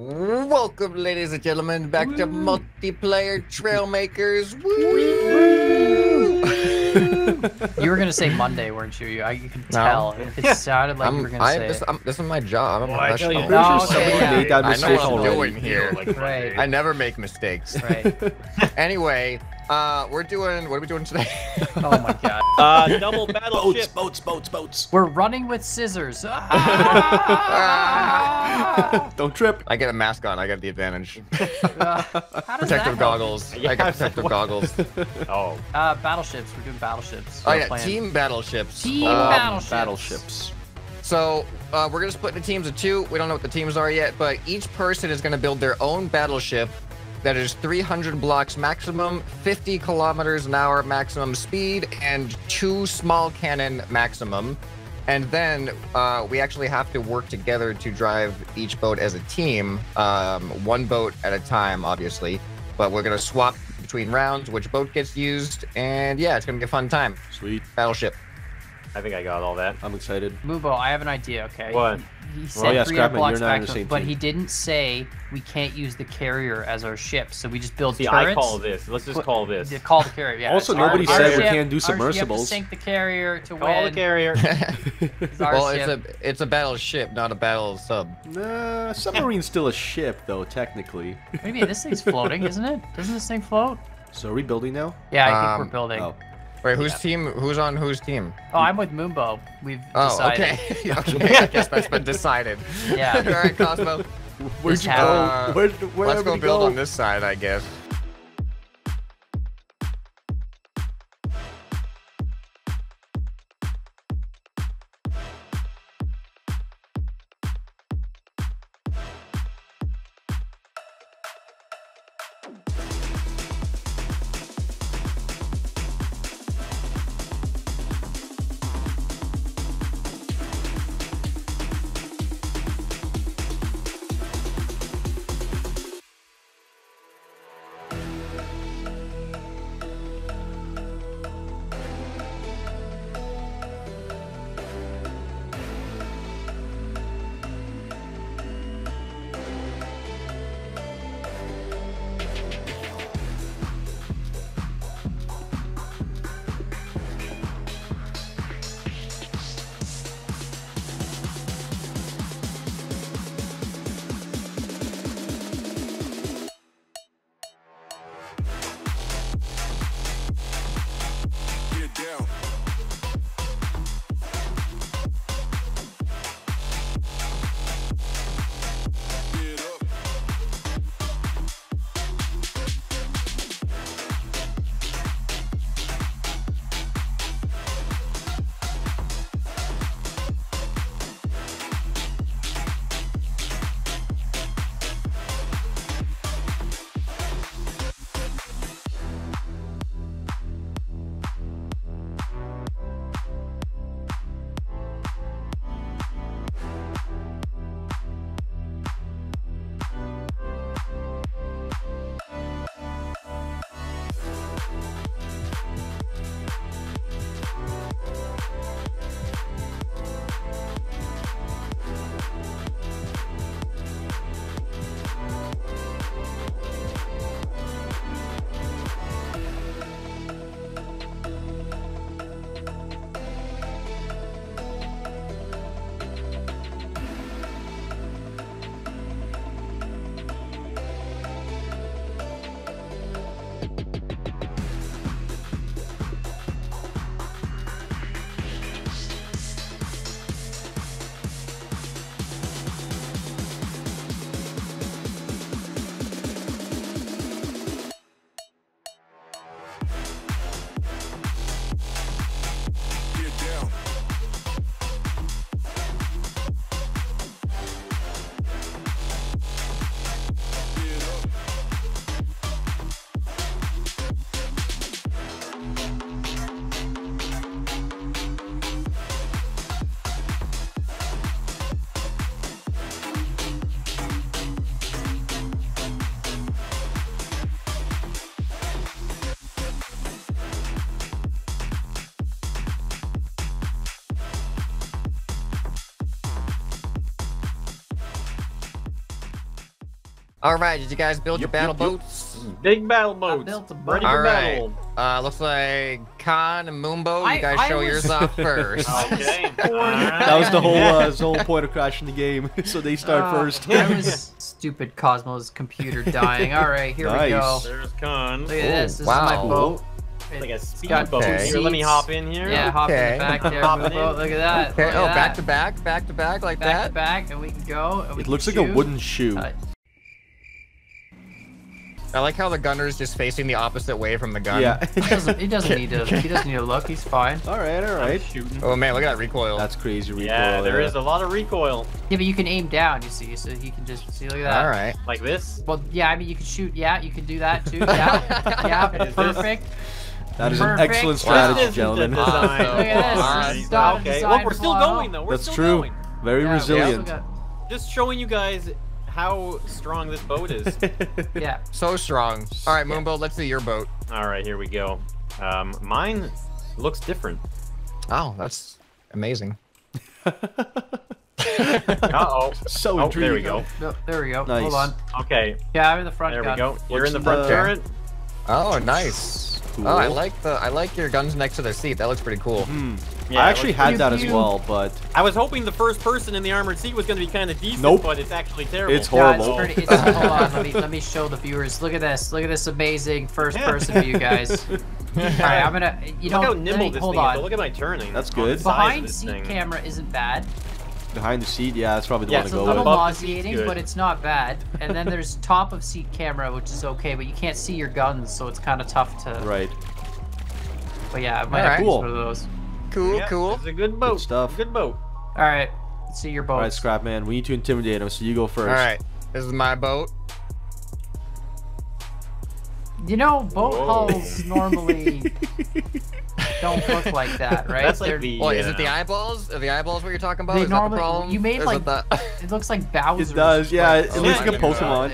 Welcome, ladies and gentlemen, back to multiplayer Trailmakers. Woo! You were gonna say Monday, weren't you? I, you could No. tell. It sounded like you I'm, were gonna I, say. this, it. I'm, this is my job. I'm a Well, I tell you. No, sure okay, yeah. made that I know what I'm doing here. Like Right. I never make mistakes. Right. anyway, uh, we're doing. What are we doing today? Oh my god. Uh, double Boats, battleship. boats, boats, boats. We're running with scissors. Ah! Don't trip. I get a mask on. I get the advantage. Uh, how does Protective help? goggles. I got protective what? goggles. Oh, Uh, battleships. We're doing battleships. Oh We're yeah, playing- team battleships. Team Um, battleships. Battleships. So uh, we're gonna split into teams of two. We don't know what the teams are yet, but each person is gonna build their own battleship that is 300 blocks maximum, 50 kilometers an hour maximum speed, and two small cannon maximum. And then uh, we actually have to work together to drive each boat as a team, um, one boat at a time, obviously. But we're gonna swap between rounds, which boat gets used, and yeah, it's gonna be a fun time. Sweet. Battleship. I think I got all that. I'm excited. Moonbo, I have an idea. Okay. What? He, he said yeah, 300 Scrapman, blocks you're not on the maximum, same but team. he didn't say we can't use the carrier as our ship, so we just build See, turrets. I call this. Let's just call this. Yeah, Call the carrier. Yeah. Also, it's our- nobody our said we ship- can't do submersibles. our- You have to sink the carrier to Call the carrier. It's well, ship. it's a it's a battleship, not a battle sub. Nah, submarine's still a ship, though, technically. Maybe this thing's floating, isn't it? Doesn't this thing float? So are we building now? Yeah, I think Um, we're building. Oh. Wait, whose Yeah. team? Who's on whose team? Oh, I'm with Moonbo. We've Oh, decided. okay. okay, I guess that's been decided. Yeah. All right, Kosmo. Where'd This you go? Uh, Where, where Let's did go we build go? on this side, I guess. All right, did you guys build your Yup, battle yup, yup. boats? Big battle modes. built a boat. Ready for All right. battle. Uh, looks like Kan and Moonbo, you I- guys I show was- yours off first. Okay. That was the whole uh, the whole point of crashing the game, so they start Uh, first. I was stupid Kosmo's computer dying. All right, here we go. Nice. There's Kan. Look at this. This wow. is my boat. It's Like a It's speed got boat. two Okay. Here, let me hop in here. Yeah, hop in the back there, Hopping move in. Look at that. Okay, look oh, at back to back, back to back, like back that. to back, and we can go. And we It can looks like a wooden shoe. Uh, I like how the gunner's just facing the opposite way from the gun. Yeah. he doesn't. He doesn't need to. He doesn't need to look. He's fine. All right, all right. I'm shooting. Oh man, look at that recoil. That's crazy recoil. Yeah, there is a lot of recoil. Yeah, but you can aim down. You see, so you can just see. Look at that. All right. Like this. Well, yeah. I mean, you can shoot. Yeah, you can do that too. Yeah, yeah. Is this- Perfect. That is an excellent strategy, This isn't gentlemen. Awesome. Look at this. Alright. This is not a okay. design Well, we're still flaw. going though. We're That's still true. going. Very Yeah, we resilient. got- Just showing you guys how strong this boat is. Yeah. So strong. All right, Moonbo, let's see your boat. All right, here we go. Um, mine looks different. Oh, that's amazing. Uh oh. so Oh, intriguing. there we go. No, there we go. Nice. Hold on. Okay, Yeah, I'm in the front there we go. You're What's in the front the- turret. Oh, nice. Cool. Oh, I like the I like your guns next to the seat. That looks pretty cool. Hmm. Yeah, I actually had that as well, but I was hoping the first person in the armored seat was going to be kind of decent, Nope. but it's actually terrible. It's Yeah, horrible. it's pretty. It's, hold on, let me let me show the viewers. Look at this. Look at this amazing first person view, guys. All right, I'm gonna. You know, Look how nimble me- this hold thing on. though. Look at my turning. That's good. the size of Behind this seat thing. camera isn't bad. behind the seat, yeah, that's probably the Yeah, one It's to go little with. above the seat's nauseating, but it's not bad. And then there's top of seat camera, which is okay, but you can't see your guns, so it's kind of tough to. Right. But yeah, I might Alright. have to use Cool. one of those. Cool, Yeah, cool. It's a good boat. stuff. Good boat. All right, let's see your boat. All right. Scrapman, we need to intimidate him, so you go first. All right, this is my boat. You know, boat Whoa. hulls normally don't look like that, right? That's like the. Well, is it the uh, eyeballs? Are the eyeballs what you're talking about? They is that the problem? you made, Is like, it the... It looks like Bowser's. It does, yeah. like- It, Oh looks my like a God.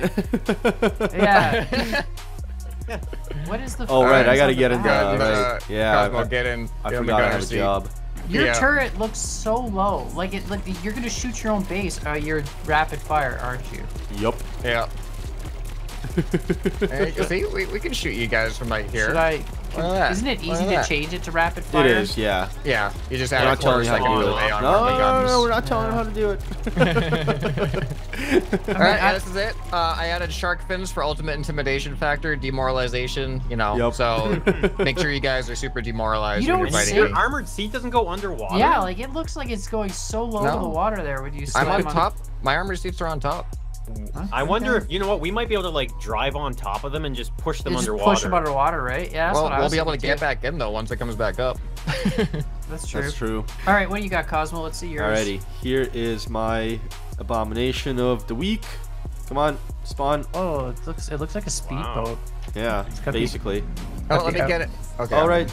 Pokemon. Yeah. What is the? Oh, right, I gotta get in there. the- Uh, right. Yeah, Kosmo, I- get in. I get in forgot I gunner have a seat. job. Your Yeah. turret looks so low. Like it, like you're gonna shoot your own base. Uh, you're rapid fire, aren't you? Yup. Yeah. Hey, see, we, we can shoot you guys from right here. Should I? Look at that. Isn't it easy to change it to rapid fire? It is, yeah. Yeah, you just We're add a not telling quarter you how to second do delay it. on No, normally no, guns. no, we're not telling him how to do it. All right, yeah, this is it. Uh, I added shark fins for ultimate intimidation factor, demoralization. You know, Yup. so make sure you guys are super demoralized You when don't you're fighting. say- Your armored seat doesn't go underwater. Yeah, like it looks like it's going so low to the water there Would you. I'm on top. My armored seats are on top. I wonder if you know what we might be able to like drive on top of them and just push them just underwater. push them underwater, right? Yeah, that's well, what we'll was be able to thinking get back in though once it comes back up. That's true. That's true. All right, what do you got, Kosmo? Let's see yours. Alrighty, here is my abomination of the week. Come on, spawn. Oh, it looks it looks like a speedboat. Wow. Yeah, gotta be- basically. Oh, let me Okay. get it. Okay. All right,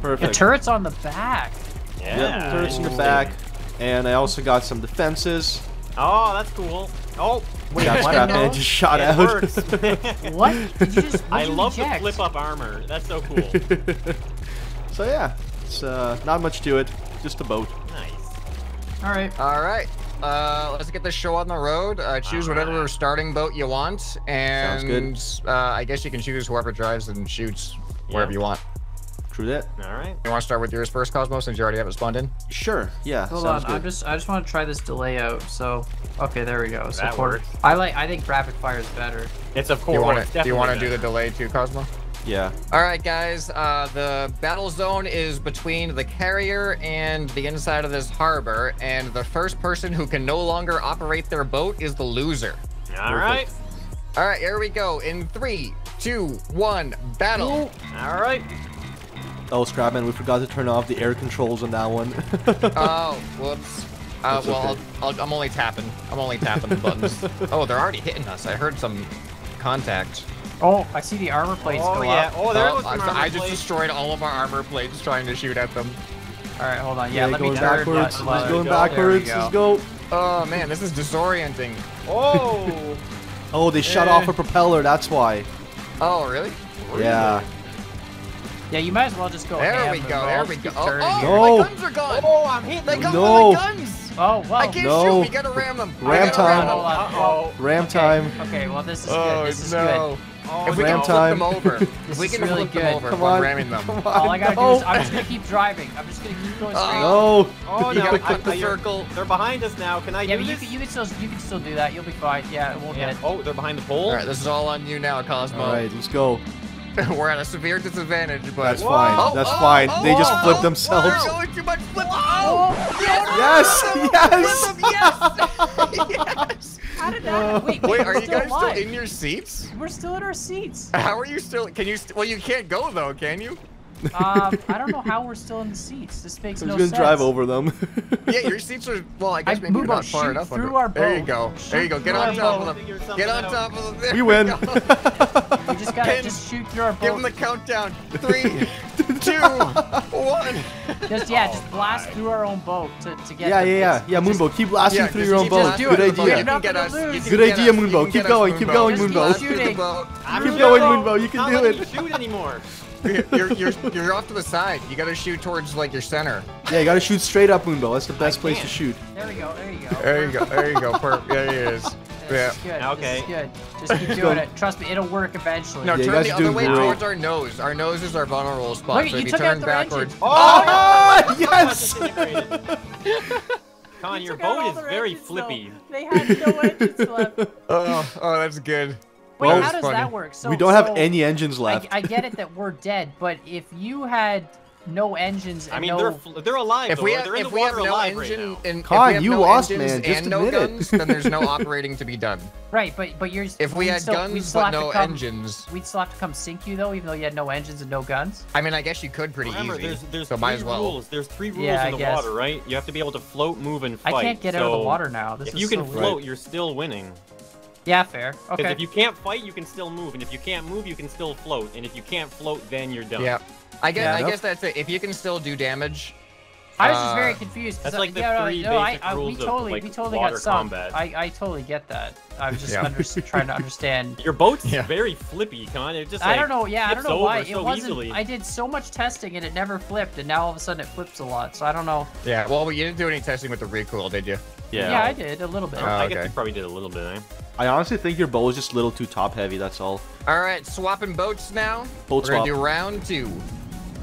perfect. The turret's on the back. Yeah. Yep, turrets in the back, and I also got some defenses. Oh, that's cool. Oh, That what scrap are man just shot it out. works. What? Did you just? I what'd you love the flip up armor. That's so cool. so yeah, it's uh, not much to it, just a boat. nice. All right. All right. Uh, let's get this show on the road. Uh, choose whatever starting boat you want, and good. Uh, I guess you can choose whoever drives and shoots wherever Yeah. you want. True that. All right. You want to start with yours first, Kosmo, since you already have it spawned in? Sure. Yeah. Hold on. good. I'm just. I just want to try this delay out. So, okay, there we go. So That quarter- works. I like. I think rapid fire is better. It's of Do course. you want it's to? Do you want to definitely do the delay too, Kosmo? Yeah. All right, guys. Uh, the battle zone is between the carrier and the inside of this harbor, and the first person who can no longer operate their boat is the loser. better. All right. All right, here we go. In three, two, one, battle. All right. Oh, Scrapman, we forgot to turn off the air controls on that one. Oh, whoops. Uh, That's well, okay. I'll, I'll, I'm only tapping. I'm only tapping the buttons. oh, they're already hitting us. I heard some contact. Oh, I see the armor plates Oh go yeah. up. Oh, there Oh, was some I, armor I just plates. destroyed all of our armor plates trying to shoot at them. All right, hold on. Yeah, let me going turn. backwards. let- Let's going go. backwards. There Let's go. Oh man, this is disorienting. Oh. Oh, they shut Eh. off a propeller. That's why. Oh really? Yeah. Yeah, you might as well just go. There we go. There we go. Oh, turning oh. No. my guns are gone. Oh, I'm hitting. They got No. all my guns. Oh, whoa. I can't No. shoot. We gotta ram them. Ram time. Hold. Uh-oh. Ram Okay, time. Okay, well this is Oh good. This is no! Oh, If we Ram can time. flip them over, if This we is can really flip them good. over Come on. ramming them. Come on. All I gotta no. do is I'm just gonna keep driving. I'm just gonna keep going straight. No. Oh You no! gotta I- cut the I- circle. They're behind us now. Can I yeah, do but you this? can, you can still you can still do that. You'll be fine. Yeah, it won't Yeah. hit. Oh, they're behind the pole. All right, this is all on you now, Kosmo. All right, let's go. We're at a severe disadvantage, but That's Whoa. fine. Oh, That's oh, fine. oh, they just oh, flipped oh, themselves. Going too much flip. Oh, Yes, yes. Flip yes, yes. How did that? Wait, Wait, we're you guys alive. still in your seats? We're still in our seats. How are you still? Can you? St well, you can't go though, can you? Um, I don't know how we're still in the seats. This makes I'm no just sense. gonna drive over them. Yeah, your seats are. Well, I guess I- maybe you're Moonbo, not far shoot enough. through under- our There you boat. go. There you go. Get on top boat. of Figure them. Get on out. top of them. There we win. go. We just gotta Pin. just shoot through our boat. Give them the countdown. Three, two, one. Just yeah, Oh just blast my. through our own boat to, to get. yeah, yeah, yeah. Yeah, just- Moonbo, keep blasting Yeah, through your own boat. Good through the boat. idea. You can get Nothing us. to lose. Good idea, us. Moonbo. Keep going, us, keep going, Just keep Moonbo. shooting. Shoot the boat. I'm Keep going, Moonbo, you can do it. shoot anymore. You're, you're, you're off to the side. You gotta shoot towards like your center. Yeah, you gotta shoot straight up, Moonbo. That's the best place to shoot. There we go. There you go. There you go. There you go. Per- there he is. Yeah. This is good. Okay. This is good. Just keep doing it. Trust me, it'll work eventually. No, Yeah, turn the other way great. towards our nose. Our nose is our vulnerable spot. Look, so you if you turn backwards. engine. Oh, Ah, yes! disintegrated. Kan, your Took out all boat is very engines, though. flippy. They had no engines left. Oh, oh, that's good. Well, how does funny. that work? So we don't have any engines I, left. I get it that we're dead, but if you had no engines and I mean, no, they're they're alive. If though. we have, they're if we have no alive right engine now. and if Kan, we have you no lost, engines man. Just and no guns, then there's no operating to be done. right, but but you're If we had still, guns but no come, engines, we'd still have to come sink you though, even though you had no engines and no guns. I mean, I guess you could pretty Remember, easy. there's there's so three might as well. rules. There's three rules Yeah, in the guess. water, right? You have to be able to float, move, and fight. I can't get out of the water now. This If you can so weird. float, you're still winning. Yeah, fair. Because Okay. if you can't fight, you can still move, and if you can't move, you can still float, and if you can't float, then you're done. Yeah. I guess Yeah. I Yep. guess that's it. If you can still do damage, I was just uh, very confused. 'cause that's I- like the yeah, no, three no, I, basic I, we rules of, totally, like, we totally water got some. combat. I, I totally get that. I was just Yeah. under, trying to understand. Your boat's Yeah. very flippy, Kan. It just I don't know. Yeah, I don't know why it so wasn't. easily. I did so much testing and it never flipped, and now all of a sudden it flips a lot. So I don't know. yeah. Well, you didn't do any testing with the recoil, did you? Yeah, Yeah, I did a little bit. Oh, I guess okay. you probably did a little bit, eh? I honestly think your bow is just a little too top heavy. That's all. All right, swapping boats now. Boat We're gonna swap. do round two,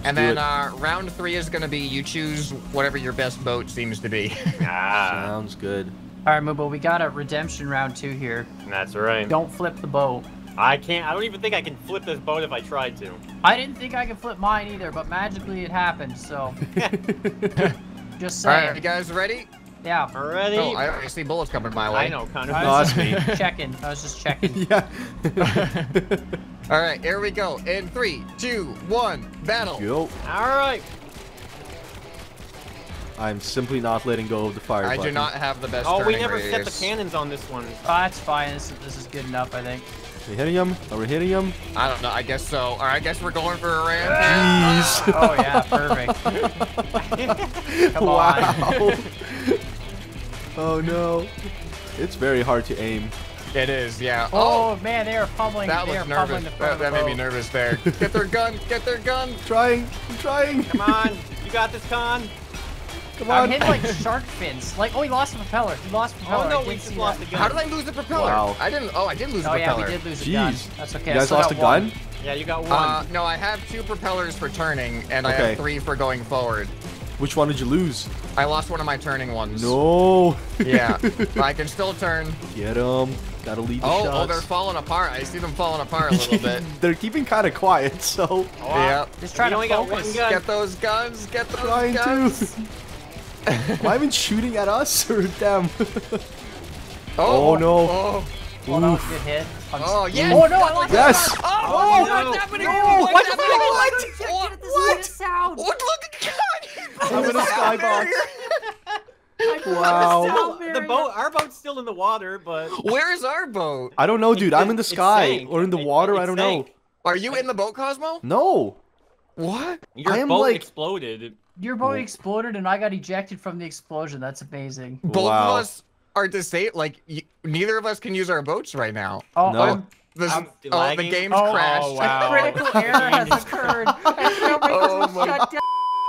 and then uh, round three is gonna be you choose whatever your best boat seems to be. Ah, Sounds good. All right, Moonbo, we got a redemption round two here. that's right. Don't flip the boat. I can't. I don't even think I can flip this boat if I tried to. I didn't think I could flip mine either, but magically it happened. So just All saying. right, you guys ready? Yeah. Ready? Oh, I already see bullets coming my way. I know, Connor. I No, was me. just checking. I was just checking. yeah. All right, here we go. In three, two, one, battle. Go. All right. I'm simply not letting go of the fire I do not have the best. Oh, we turning never set the cannons on this one. Oh, that's fine. This, this is good enough, I think. Are we hitting him? Are we hitting him? I don't know. I guess so. All right, I guess we're going for a ram. Jeez. Oh yeah, perfect. Come on. wow. oh no. It's very hard to aim. It is, yeah. Oh, man, they are pummeling. that they are pummeling nervous. the front That, that made me nervous there. Get their gun. Get their gun. Trying. I'm trying. Come on. You got this, Kan. Come I'm on. hitting like shark fins. Like, oh, he lost the propeller. He lost the propeller. Oh, no, we just see lost that. the gun. How did I lose the propeller? Wow. I didn't. Oh, I did lose the propeller. Oh yeah, we did lose a gun. Jeez. That's okay. You guys lost a got one. gun? Yeah, you got one. Uh, no, I have two propellers for turning, and I have three for going forward. Which one did you lose? I lost one of my turning ones. No. Yeah, but I can still turn. Get him. Gotta lead the Oh, oh, they're falling apart. I see them falling apart a little bit. they're keeping kind of quiet, so Oh, Yeah. Just trying You to only got one gun. Get those guns. Get those trying guns. to. Am I even shooting at us or them? Oh, Oh, no. Oh, Oh, that was a good hit. I'm oh s- yes. Oh no, I lost the Yes. gun. Oh, Oh, what's no. happening? No. What's What? happening? What? What? What? sound. What? Look at God. I'm in a skybox. Wow. Wow. the boat, our boat's still in the water, but Where is our boat? I don't know, dude. I'm in the It- it sky or in the water. it I don't sank. know. Are you in the boat, Kosmo? No. What? your I am boat like- exploded. Your boat exploded and I got ejected from the explosion. That's amazing. Both Wow. of us are disabled. Like y- neither of us can use our boats right now. Oh, No. I'm- This, I'm oh, the game's Oh, crashed. oh, wow. critical error has occurred. Oh my-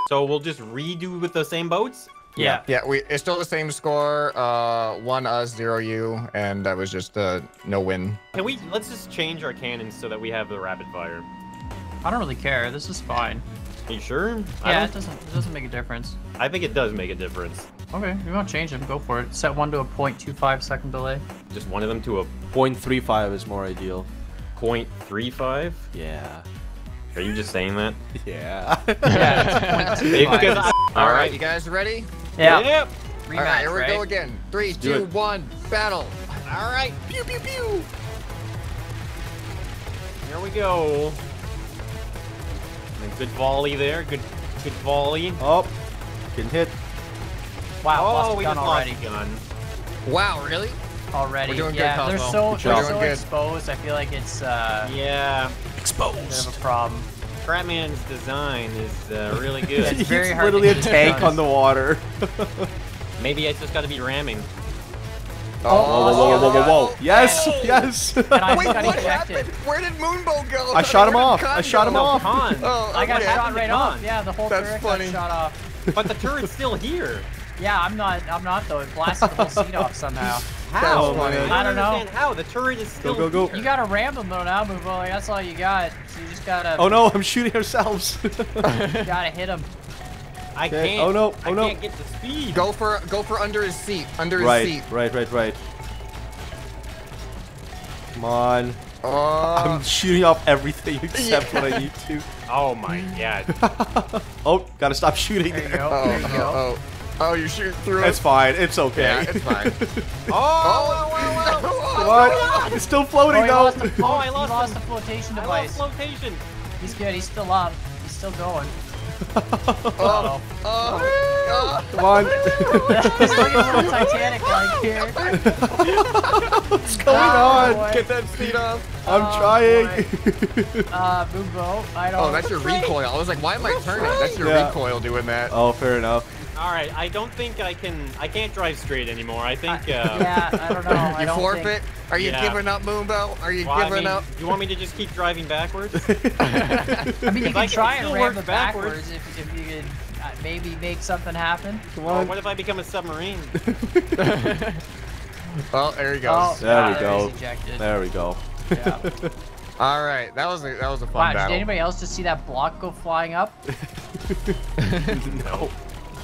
So we'll just redo with the same boats. Yeah. Yeah, we it's still the same score. Uh, one us, zero you, and that was just uh no win. Can we? Let's just change our cannons so that we have the rapid fire. I don't really care. This is fine. Are you sure? Yeah, it doesn't it doesn't make a difference. I think it does make a difference. Okay, if you want to change them, go for it. Set one to a 0.25 second delay. Just one of them to a 0.35 is more ideal. 0.35. Yeah. Are you just saying that? Yeah. Yeah, it's 0.25. All right, you guys ready? Yeah. Yep. Rematch, All right, here we right? go again. Three, do two, one, battle. All right. Pew pew pew. Here we go. Good volley there. Good, good volley. oh, getting hit. Wow, oh, lost we gun already. lost gun. Wow, really? Already. We're doing good, yeah, they're so Good they're so good. exposed. I feel like it's uh, Yeah. exposed. bit of a problem. Scrapman's design is uh, really good. it's very He's hard to literally a tank on the water. Maybe I just got to be ramming. Whoa, whoa, whoa, whoa, whoa, whoa. Yes, Oh. yes. Wait, what happened? Where did Moonbo go? I shot him Where did off. I shot him? No, off. Oh, I got shot right Kan? off. Yeah, the whole That's turret funny. got shot off. But the turret's still here. Yeah, I'm not. I'm not though. It blasted the whole seat off somehow. How? Oh, was funny. I don't know. how. The turret is still go, go. here. You gotta ram them though now, Moonbo. Like, that's all you got. So you just gotta. Oh no, I'm shooting ourselves. You gotta hit them. I Okay. can't. Oh, no. Oh, I Oh, no. can't get the speed. Go for go for under his seat. Under his right, seat. right, right, right. right. Come on. Oh, I'm shooting off everything except what I need to. Oh my god. Oh, gotta stop shooting. There you go. oh, there you go. oh, oh, oh, you're shooting through It's it. fine. It's okay. Yeah, it's fine. Oh, wow, wow, wow. What? It's still Oh, floating he though. lost the, Oh, I he lost lost the flotation I lost device. flotation. He's good. He's still up. He's still going. Oh, oh, oh. Come on. He's like a little Titanic like here. What's going Oh, on? boy. Get that seat off. I'm Oh, trying. Uh, Moonbo. I don't. Oh, that's your recoil. I was like, why am I turning? That's your Yeah. recoil doing that. oh, fair enough. All right, I don't think I can. I can't drive straight anymore. I think. Uh, yeah, I don't know. I You don't forfeit? Are you Yeah. giving up, Moonbo? Are you well, I giving mean, up? You want me to just keep driving backwards? I mean, you I can can try and still ram work backwards. backwards if, if you could uh, maybe make something happen. Come oh, what if I become a submarine? Well, there he Oh, goes. There we yeah, go. he's ejected. There we go. Yeah. All right, that was a, that was a fun Wow, did anybody else just see that block go flying up? no.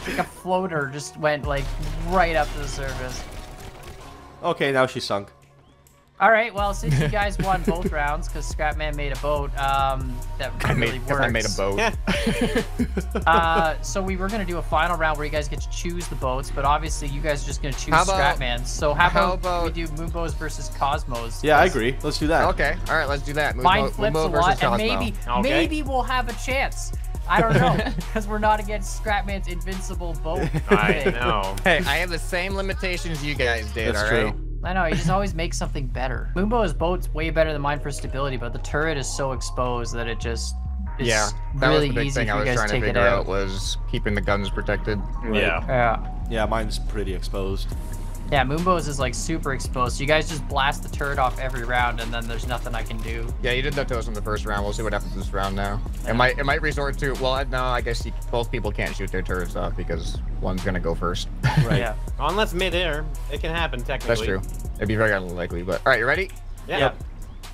Like a floater just went like right up to the surface. Okay, now she's sunk. All right, well, since you guys won both rounds because Scrapman made a boat, um, that I really made, 'cause works. I made a boat. Uh, so we were gonna do a final round where you guys get to choose the boats, but obviously you guys are just gonna choose How about- Scrapman. So how, how about, we do Moonbos versus Kosmos? Yeah, I agree. Let's do that. okay, all right, let's do that. Moonbo- Mine flips Moonbo a versus lot, and maybe Okay. maybe we'll have a chance. I don't know because we're not against Scrapman's invincible boat. I know. Hey, I have the same limitations you guys did. That's all right. true. I know, he just always makes something better. Moonbo's boat's way better than mine for stability, but the turret is so exposed that it just is Yeah, that really was the big easy thing for I you was guys trying to to take it figure out. out was keeping the guns protected. Yeah. Yeah. Yeah, mine's pretty exposed. Yeah, Moonbo's is like super exposed. So you guys just blast the turret off every round and then there's nothing I can do. Yeah, you did that to us in the first round. We'll see what happens this round now. Yeah. It might it might resort to well, no, I guess you, both people can't shoot their turrets off because one's gonna go first. Right. Yeah. Unless midair, it can happen technically. That's true. It'd be very unlikely, but all right, you ready? Yeah. Yep.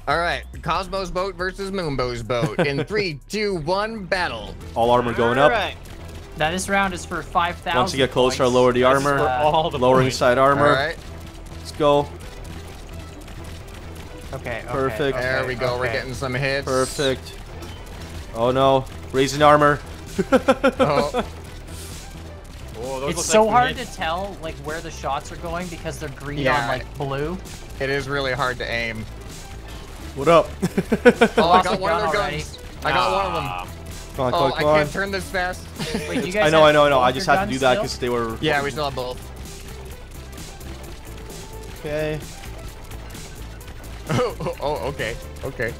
All right, Kosmo's boat versus Moonbo's boat in three, two, one, battle. All armor going up. Alright. Now this round is for 5,000 Once you get closer, I points. lower the armor. for all the Lowering points. side armor. right, Let's go. Okay, okay, Perfect. okay, there we go. We're getting some hits. Perfect. Oh no. Raising armor. Oh, Oh, those It's look so like hard hits. to tell like where the shots are going because they're green Yeah. on like blue. it is really hard to aim. what up? Oh, I got one of gun their already. guns. I got one of them. Ah. Come on, oh, come Oh, on, I on. can't turn this fast. Wait, you guys I know, I know, I know. I just have to do that because they were. yeah, we still have both. Okay. Oh, oh, okay, okay.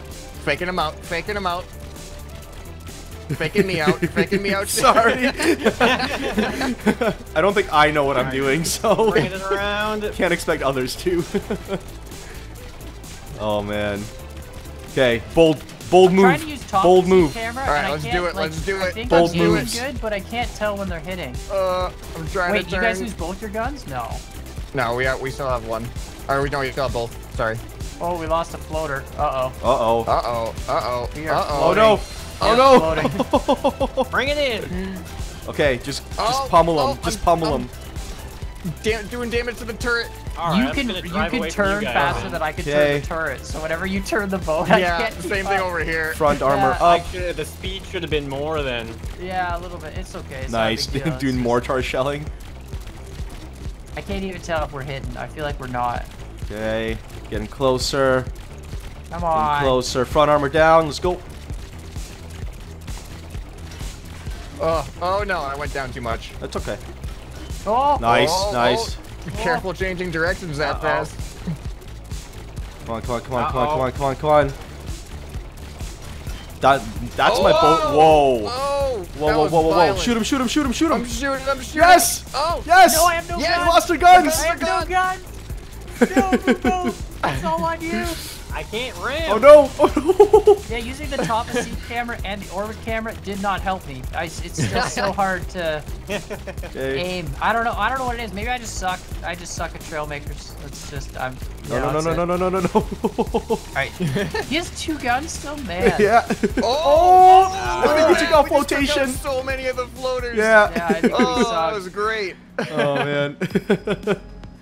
Faking him out, faking him out. Faking me out, faking me out. Sorry. I don't think I know what I'm doing, so Bringing it around. can't expect others to. oh man. Okay, bold, bold I'm trying move. To use top Bold the move. camera. All right, I let's do it, Like, let's do I it. think Bold I'm aiming moves. good, but I can't tell when they're hitting. Uh, I'm trying Wait, to you guys use both your guns? No. No, we have, we still have one. Or we don't. We still have both. Sorry. Oh, we lost a floater. Uh oh. Uh-oh. Uh oh. Uh oh. We are Uh Oh oh. no! Yeah, Oh no! Bring it in. okay, just Oh, just pummel oh, him. Just I'm- pummel I'm- him. Da- doing damage to the turret. All right, you I'm can you can turn you guys. faster than I can turn Okay. the turret. So whenever you turn the boat, I Yeah, can't keep same thing over here. Front armor Yeah, up. should, the speed should have been more than. Yeah, a little bit. It's okay. It's not a Nice. big deal. Doing mortar shelling. I can't even tell if we're hidden. I feel like we're not. Okay, getting closer. Come Getting on. closer. Front armor down. Let's go. Oh, oh no, I went down too much. That's okay. Oh. Nice, Oh, oh. nice. Be careful changing directions that Uh-oh. fast. Come on, come on, come on, come on, Uh-oh. come on, come on, come on. That that's my boat. Oh, Whoa. Oh, Whoa, whoa, whoa, whoa, whoa. violent. Shoot him, shoot him, shoot him, shoot I'm him. shooting, I'm shooting. Yes! Oh! Yes! No, I have no Yes! guns. Lost their guns! I have no guns. No, no, no. It's all on you. I can't ram. Oh no! Oh no! Yeah, using the top of seat camera and the orbit camera did not help me. I, it's still so hard to Okay. aim. I don't know. I don't know what it is. Maybe I just suck. I just suck at Trailmakers. It's just I'm. No, yeah, no, no, that's no, no, no, no, no, no. All right. he has two guns still, man. yeah. Oh! oh I think we took out we just flotation. so many of the floaters. Yeah. Yeah, I think we Oh, that was great. oh man.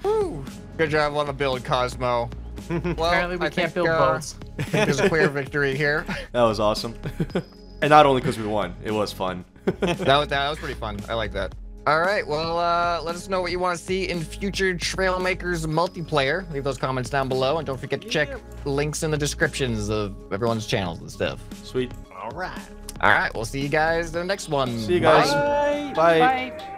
Whew. Good job on the build, Kosmo. Well, Apparently we I can't think, build uh, boats. I think there's a clear victory here. that was awesome. and not only because we won, it was fun. that was that was pretty fun. I like that. All right, well, uh, let us know what you want to see in future Trailmakers multiplayer. Leave those comments down below, and don't forget to check links in the descriptions of everyone's channels and stuff. Sweet. All right. All right, we'll see you guys in the next one. See you guys. Bye. Bye. Bye.